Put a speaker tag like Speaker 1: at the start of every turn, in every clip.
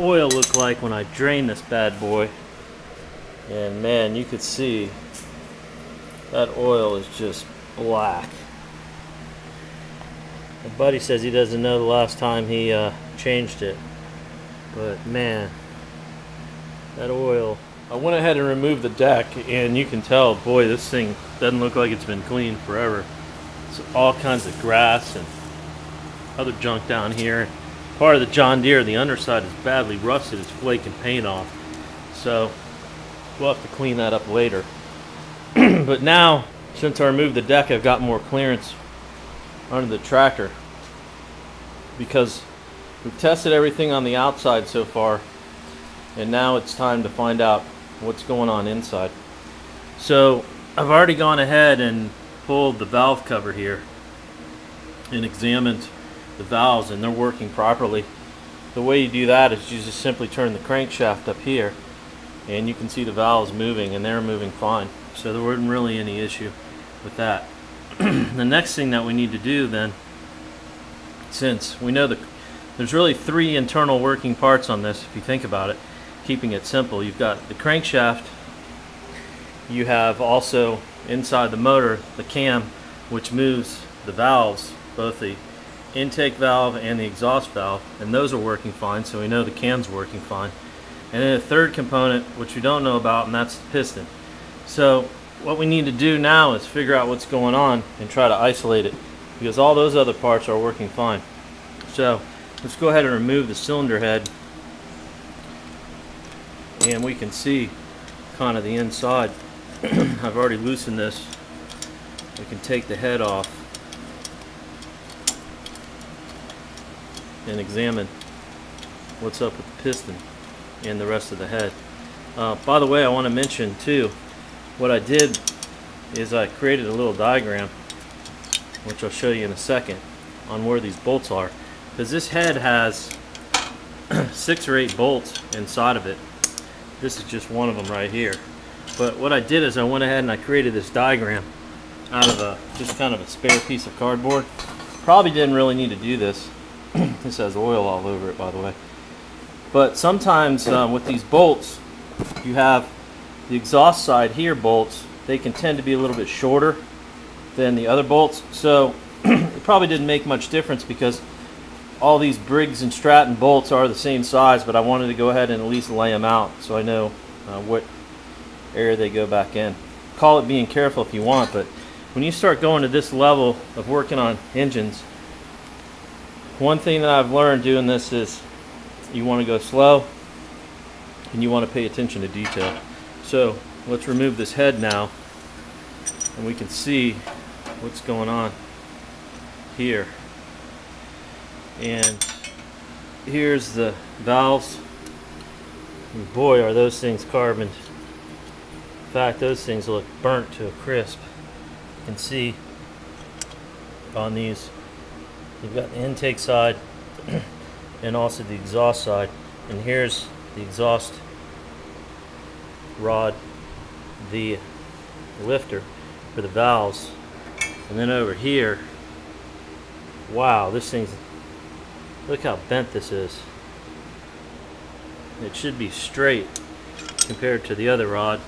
Speaker 1: oil look like when I drain this bad boy. And man, you could see that oil is just black. My buddy says he doesn't know the last time he uh, changed it. But man, that oil. I went ahead and removed the deck and you can tell, boy, this thing doesn't look like it's been cleaned forever. It's all kinds of grass and other junk down here. Part of the John Deere, the underside is badly rusted. It's flaking paint off. So we'll have to clean that up later. but now, since I removed the deck, I've got more clearance under the tractor because we've tested everything on the outside so far and now it's time to find out what's going on inside. So I've already gone ahead and pulled the valve cover here and examined the valves and they're working properly. The way you do that is you just simply turn the crankshaft up here and you can see the valves moving and they're moving fine. So there wasn't really any issue with that. the next thing that we need to do then, since we know that there's really three internal working parts on this if you think about it, keeping it simple. You've got the crankshaft, you have also inside the motor the cam which moves the valves, both the intake valve and the exhaust valve, and those are working fine, so we know the cam's working fine. And then a third component, which we don't know about, and that's the piston. So what we need to do now is figure out what's going on and try to isolate it, because all those other parts are working fine. So let's go ahead and remove the cylinder head, and we can see kind of the inside. I've already loosened this. We can take the head off and examine what's up with the piston and the rest of the head. Uh, by the way, I want to mention too, what I did is I created a little diagram, which I'll show you in a second, on where these bolts are. Because this head has six or eight bolts inside of it. This is just one of them right here. But what I did is I went ahead and I created this diagram out of a just kind of a spare piece of cardboard. Probably didn't really need to do this. this has oil all over it, by the way. But sometimes um, with these bolts, you have the exhaust side here bolts. They can tend to be a little bit shorter than the other bolts. So it probably didn't make much difference because all these Briggs and Stratton bolts are the same size, but I wanted to go ahead and at least lay them out so I know uh, what area they go back in. Call it being careful if you want, but when you start going to this level of working on engines, one thing that I've learned doing this is you want to go slow and you want to pay attention to detail. So let's remove this head now and we can see what's going on here. And here's the valves. And boy, are those things carboned. In fact, those things look burnt to a crisp. You can see on these You've got the intake side and also the exhaust side. And here's the exhaust rod, the lifter for the valves. And then over here, wow, this thing's, look how bent this is. It should be straight compared to the other rod.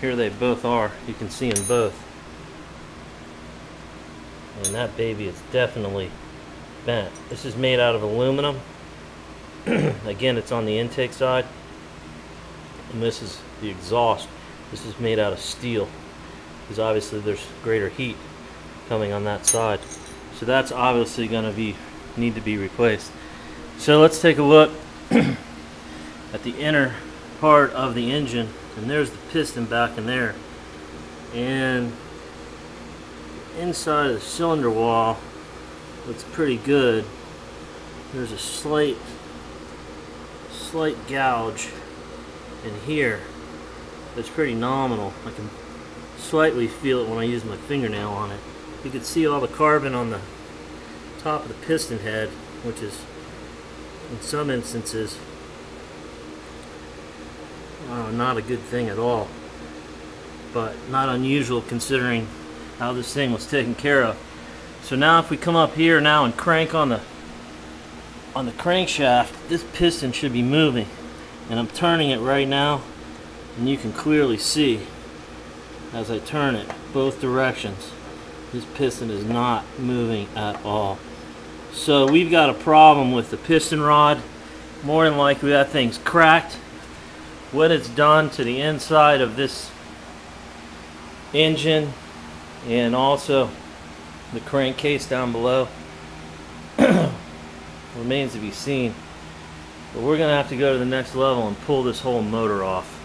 Speaker 1: Here they both are. You can see them both and that baby is definitely bent. This is made out of aluminum. Again, it's on the intake side. And this is the exhaust. This is made out of steel because obviously there's greater heat coming on that side. So that's obviously going to be need to be replaced. So let's take a look at the inner part of the engine and there's the piston back in there and inside of the cylinder wall looks pretty good. There's a slight, slight gouge in here that's pretty nominal. I can slightly feel it when I use my fingernail on it. You can see all the carbon on the top of the piston head, which is in some instances uh, not a good thing at all, but not unusual considering how this thing was taken care of. So now if we come up here now and crank on the on the crankshaft, this piston should be moving. And I'm turning it right now, and you can clearly see as I turn it both directions. This piston is not moving at all. So we've got a problem with the piston rod. More than likely that thing's cracked. What it's done to the inside of this engine and also the crankcase down below remains to be seen. But we're to have to go to the next level and pull this whole motor off.